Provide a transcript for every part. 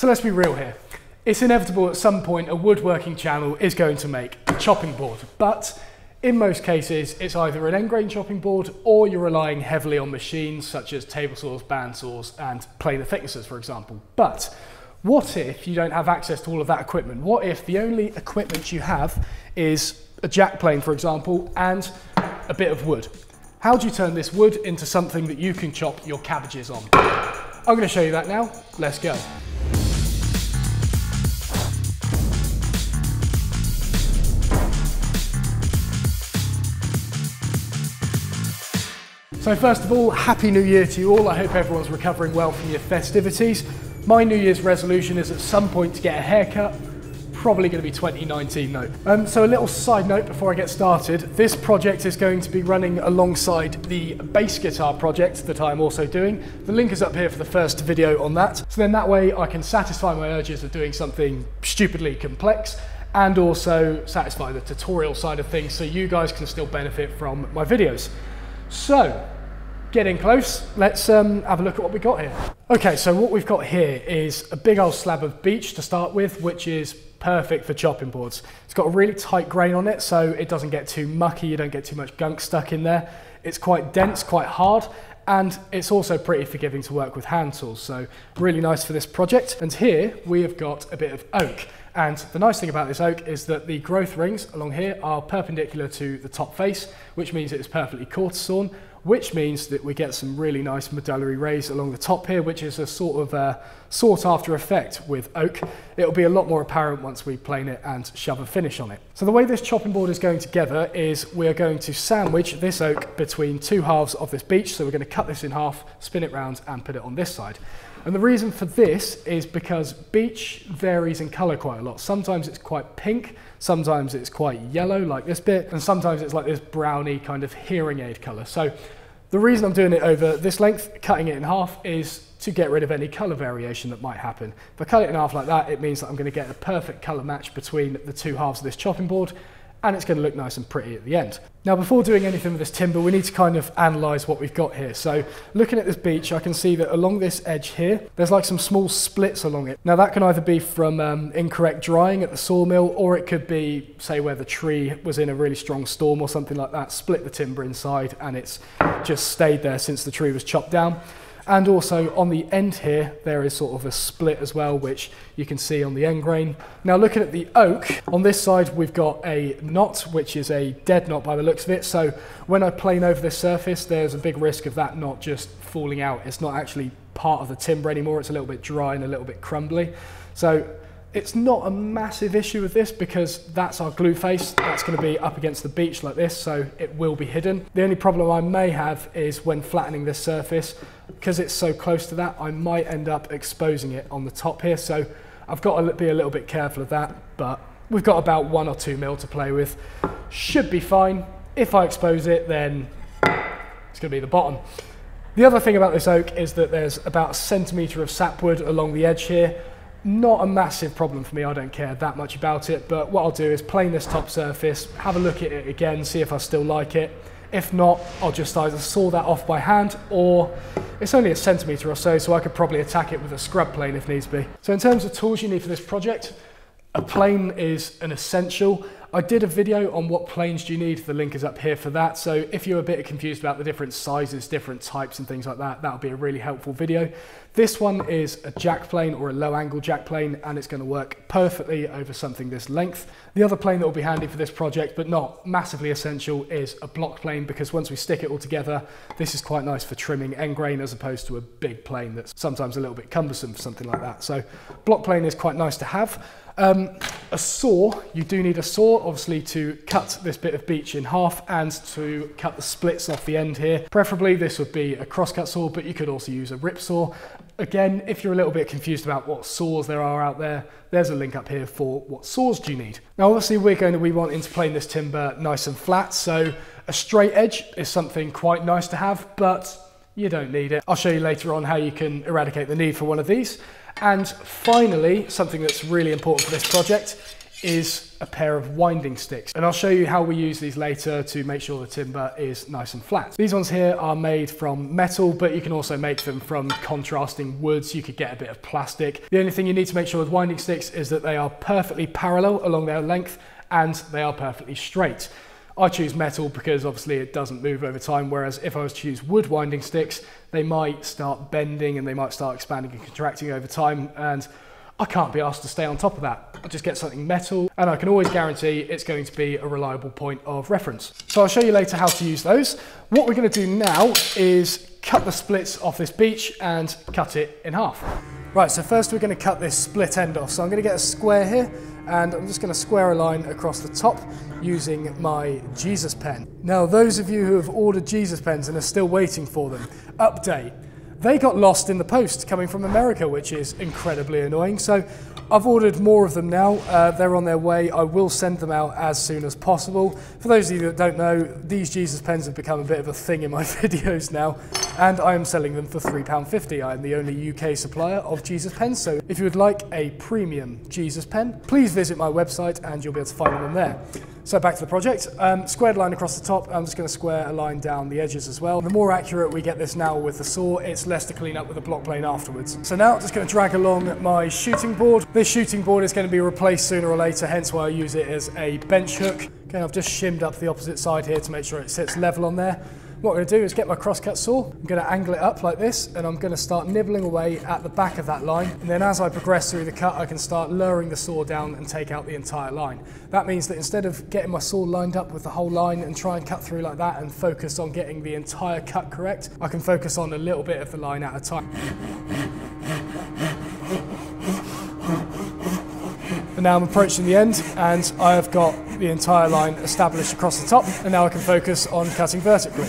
So let's be real here. It's inevitable at some point a woodworking channel is going to make a chopping board, but in most cases it's either an end grain chopping board or you're relying heavily on machines such as table saws, band saws and planer thicknessers for example. But what if you don't have access to all of that equipment? What if the only equipment you have is a jack plane for example and a bit of wood? How do you turn this wood into something that you can chop your cabbages on? I'm going to show you that now. Let's go. So first of all, Happy New Year to you all. I hope everyone's recovering well from your festivities. My New Year's resolution is at some point to get a haircut. Probably going to be 2019 though. Um, so a little side note before I get started. This project is going to be running alongside the bass guitar project that I'm also doing. The link is up here for the first video on that. So then that way I can satisfy my urges of doing something stupidly complex and also satisfy the tutorial side of things so you guys can still benefit from my videos. So, getting close, let's um, have a look at what we got here. Okay, so what we've got here is a big old slab of beech to start with, which is perfect for chopping boards. It's got a really tight grain on it, so it doesn't get too mucky, you don't get too much gunk stuck in there. It's quite dense, quite hard, and it's also pretty forgiving to work with hand tools, so really nice for this project. And here we have got a bit of oak. And the nice thing about this oak is that the growth rings along here are perpendicular to the top face, which means it is perfectly quarter sawn, which means that we get some really nice medullary rays along the top here, which is a sort of uh, sought after effect with oak. It'll be a lot more apparent once we plane it and shove a finish on it. So the way this chopping board is going together is we are going to sandwich this oak between two halves of this beech. So we're going to cut this in half, spin it round and put it on this side. And the reason for this is because beech varies in colour quite a lot. Sometimes it's quite pink, sometimes it's quite yellow like this bit, and sometimes it's like this browny kind of hearing aid colour. So the reason I'm doing it over this length, cutting it in half, is to get rid of any colour variation that might happen. If I cut it in half like that, it means that I'm to get a perfect colour match between the two halves of this chopping board, and it's going to look nice and pretty at the end. Now before doing anything with this timber we need to kind of analyse what we've got here. So looking at this beech I can see that along this edge here there's like some small splits along it. Now that can either be from um, incorrect drying at the sawmill or it could be say where the tree was in a really strong storm or something like that, split the timber inside and it's just stayed there since the tree was chopped down. And also on the end here, there is sort of a split as well, which you can see on the end grain. Now looking at the oak, on this side we've got a knot, which is a dead knot by the looks of it. So when I plane over this surface, there's a big risk of that knot just falling out. It's not actually part of the timber anymore. It's a little bit dry and a little bit crumbly. So it's not a massive issue with this because that's our glue face. That's going to be up against the beech like this, so it will be hidden. The only problem I may have is when flattening this surface, because it's so close to that, I might end up exposing it on the top here. So I've got to be a little bit careful of that, but we've got about one or two mil to play with. Should be fine. If I expose it, then it's going to be the bottom. The other thing about this oak is that there's about a centimetre of sapwood along the edge here, not a massive problem for me, I don't care that much about it, but what I'll do is plane this top surface, have a look at it again, see if I still like it. If not, I'll just either saw that off by hand or it's only a centimetre or so, so I could probably attack it with a scrub plane if needs be. So in terms of tools you need for this project, a plane is an essential. I did a video on what planes do you need, the link is up here for that. So if you're a bit confused about the different sizes, different types and things like that, that'll be a really helpful video. This one is a jack plane or a low angle jack plane and it's going to work perfectly over something this length. The other plane that will be handy for this project but not massively essential is a block plane because once we stick it all together this is quite nice for trimming end grain as opposed to a big plane that's sometimes a little bit cumbersome for something like that. So block plane is quite nice to have. Um, a saw, you do need a saw obviously to cut this bit of beech in half and to cut the splits off the end here. Preferably this would be a crosscut saw but you could also use a rip saw. Again, if you're a little bit confused about what saws there are out there, there's a link up here for what saws do you need. Now obviously we're going to be wanting to plane this timber nice and flat, so a straight edge is something quite nice to have, but you don't need it. I'll show you later on how you can eradicate the need for one of these. And finally, something that's really important for this project is a pair of winding sticks. And I'll show you how we use these later to make sure the timber is nice and flat. These ones here are made from metal, but you can also make them from contrasting woods. You could get a bit of plastic. The only thing you need to make sure with winding sticks is that they are perfectly parallel along their length and they are perfectly straight. I choose metal because obviously it doesn't move over time, whereas if I was to use wood winding sticks, they might start bending and they might start expanding and contracting over time, and I can't be asked to stay on top of that. I just get something metal, and I can always guarantee it's going to be a reliable point of reference. So I'll show you later how to use those. What we're gonna do now is cut the splits off this beech and cut it in half. Right, so first we're gonna cut this split end off. So I'm gonna get a square here, and I'm just gonna square a line across the top using my Jesus pen. Now, those of you who have ordered Jesus pens and are still waiting for them, update. They got lost in the post coming from America, which is incredibly annoying. So I've ordered more of them now. Uh, they're on their way. I will send them out as soon as possible. For those of you that don't know, these Jesus pens have become a bit of a thing in my videos now, and I am selling them for £3.50. I am the only UK supplier of Jesus pens, so if you would like a premium Jesus pen, please visit my website and you'll be able to find them there. So back to the project. Um, squared line across the top. I'm just going to square a line down the edges as well. The more accurate we get this now with the saw, it's less to clean up with the block plane afterwards. So now I'm just going to drag along my shooting board. This shooting board is going to be replaced sooner or later, hence why I use it as a bench hook. Okay, I've just shimmed up the opposite side here to make sure it sits level on there. What I'm going to do is get my crosscut saw, I'm going to angle it up like this, and I'm going to start nibbling away at the back of that line. And then as I progress through the cut, I can start lowering the saw down and take out the entire line. That means that instead of getting my saw lined up with the whole line and try and cut through like that and focus on getting the entire cut correct, I can focus on a little bit of the line at a time. And now I'm approaching the end and I have got the entire line established across the top and now I can focus on cutting vertically.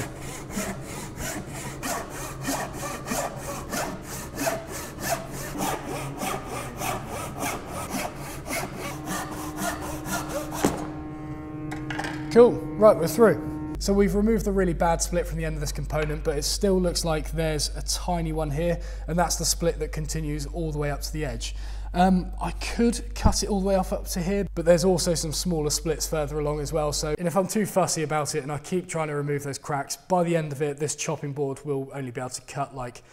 Cool, right, we're through. So we've removed the really bad split from the end of this component, but it still looks like there's a tiny one here, and that's the split that continues all the way up to the edge. Um, I could cut it all the way off up to here, but there's also some smaller splits further along as well. So and if I'm too fussy about it and I keep trying to remove those cracks, by the end of it, this chopping board will only be able to cut like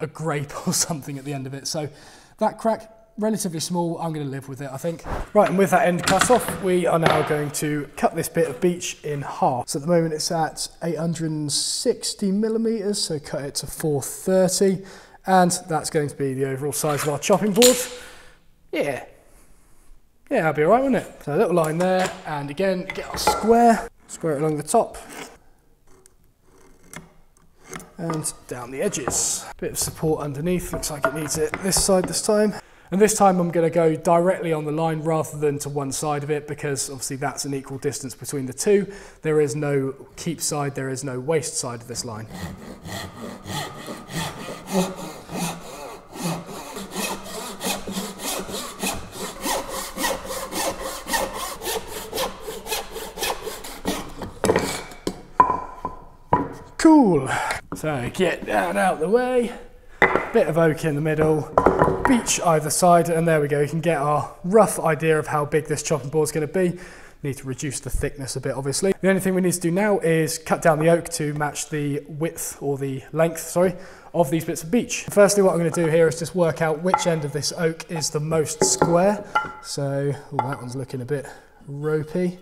a grape or something at the end of it. So that crack relatively small. I'm going to live with it, I think. Right, and with that end cut off, we are now going to cut this bit of beech in half. So at the moment it's at 860 millimeters, so cut it to 430. And that's going to be the overall size of our chopping board. Yeah. Yeah, that'll be all right, wouldn't it? So a little line there, and again, get our square, square it along the top, and down the edges. Bit of support underneath, looks like it needs it this side this time. And this time I'm going to go directly on the line rather than to one side of it because obviously that's an equal distance between the two. There is no keep side, there is no waste side of this line. Cool. So get that out of the way. Bit of oak in the middle, beech either side, and there we go. You can get our rough idea of how big this chopping board is going to be. Need to reduce the thickness a bit, obviously. The only thing we need to do now is cut down the oak to match the width or the length, sorry, of these bits of beech. Firstly, what I'm going to do here is just work out which end of this oak is the most square. So, oh, that one's looking a bit ropey.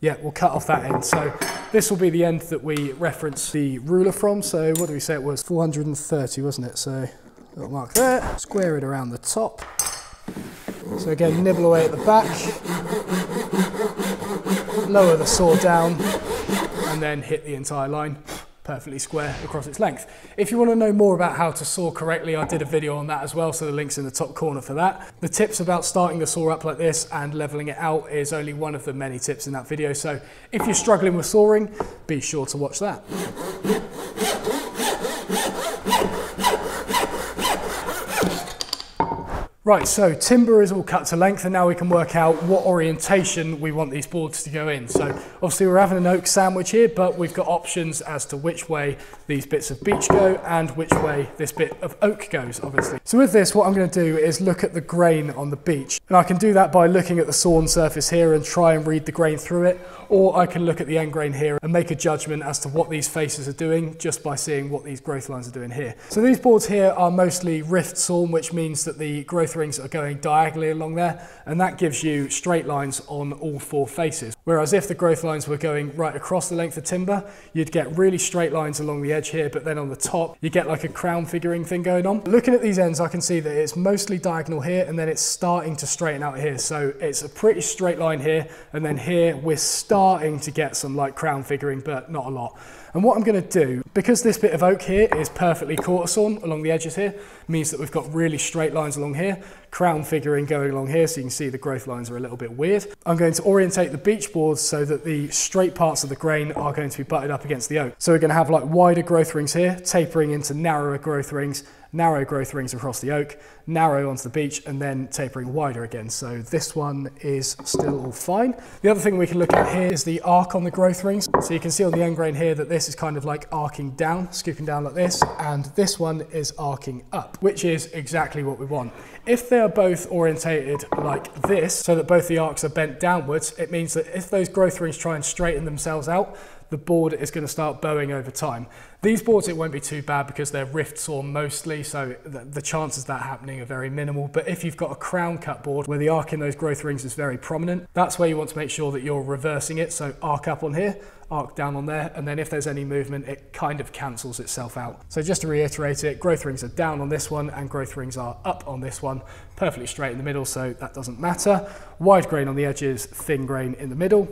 Yeah, we'll cut off that end. So this will be the end that we reference the ruler from. So what do we say it was? 430, wasn't it? So little mark there, square it around the top. So again, nibble away at the back, lower the saw down, and then hit the entire line perfectly square across its length. If you want to know more about how to saw correctly, I did a video on that as well, so the link's in the top corner for that. The tips about starting the saw up like this and leveling it out is only one of the many tips in that video, so if you're struggling with sawing, be sure to watch that. Right, so timber is all cut to length and now we can work out what orientation we want these boards to go in. So obviously we're having an oak sandwich here, but we've got options as to which way these bits of beech go and which way this bit of oak goes, obviously. So with this, what I'm gonna do is look at the grain on the beech. And I can do that by looking at the sawn surface here and try and read the grain through it, or I can look at the end grain here and make a judgment as to what these faces are doing just by seeing what these growth lines are doing here. So these boards here are mostly rift sawn, which means that the growth rings are going diagonally along there, and that gives you straight lines on all four faces. Whereas if the growth lines were going right across the length of timber, you'd get really straight lines along the edge here, but then on the top, you get like a crown figuring thing going on. Looking at these ends, I can see that it's mostly diagonal here, and then it's starting to straighten out here. So it's a pretty straight line here, and then here we're starting to get some like crown figuring, but not a lot. And what I'm going to do, because this bit of oak here is perfectly quarter along the edges here, means that we've got really straight lines along here, crown figuring going along here, so you can see the growth lines are a little bit weird. I'm going to orientate the beech boards so that the straight parts of the grain are going to be butted up against the oak. So we're going to have like wider growth rings here, tapering into narrower growth rings, narrow growth rings across the oak, narrow onto the beech, and then tapering wider again. So this one is still all fine. The other thing we can look at here is the arc on the growth rings. So you can see on the end grain here that this is kind of like arcing down, scooping down like this, and this one is arcing up, which is exactly what we want. If they're both orientated like this, so that both the arcs are bent downwards, it means that if those growth rings try and straighten themselves out, the board is going to start bowing over time. These boards, it won't be too bad because they're rift saw mostly, so the, the chances of that happening are very minimal. But if you've got a crown cut board where the arc in those growth rings is very prominent, that's where you want to make sure that you're reversing it. So arc up on here, arc down on there, and then if there's any movement, it kind of cancels itself out. So just to reiterate it, growth rings are down on this one and growth rings are up on this one, perfectly straight in the middle, so that doesn't matter. Wide grain on the edges, thin grain in the middle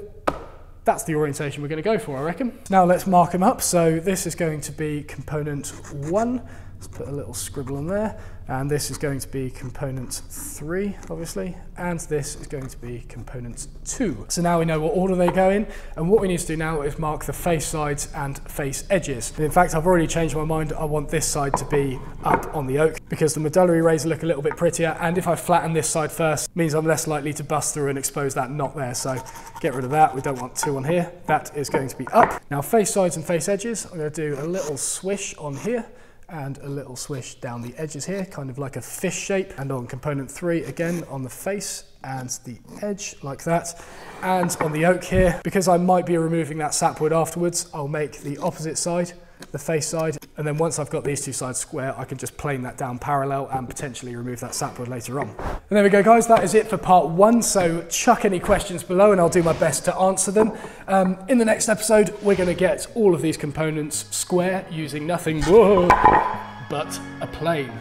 that's the orientation we're going to go for, I reckon. Now let's mark them up. So this is going to be component one. Let's put a little scribble on there. And this is going to be component three, obviously. And this is going to be component two. So now we know what order they go in. And what we need to do now is mark the face sides and face edges. And in fact, I've already changed my mind. I want this side to be up on the oak because the medullary rays look a little bit prettier. And if I flatten this side first, means I'm less likely to bust through and expose that knot there. So get rid of that. We don't want two on here. That is going to be up. Now face sides and face edges, I'm going to do a little swish on here and a little swish down the edges here, kind of like a fish shape. And on component three, again, on the face and the edge like that. And on the oak here, because I might be removing that sapwood afterwards, I'll make the opposite side the face side. And then once I've got these two sides square, I can just plane that down parallel and potentially remove that sapwood later on. And there we go, guys. That is it for part one. So chuck any questions below and I'll do my best to answer them. Um, in the next episode, we're going to get all of these components square using nothing whoa, but a plane.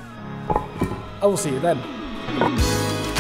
I will see you then.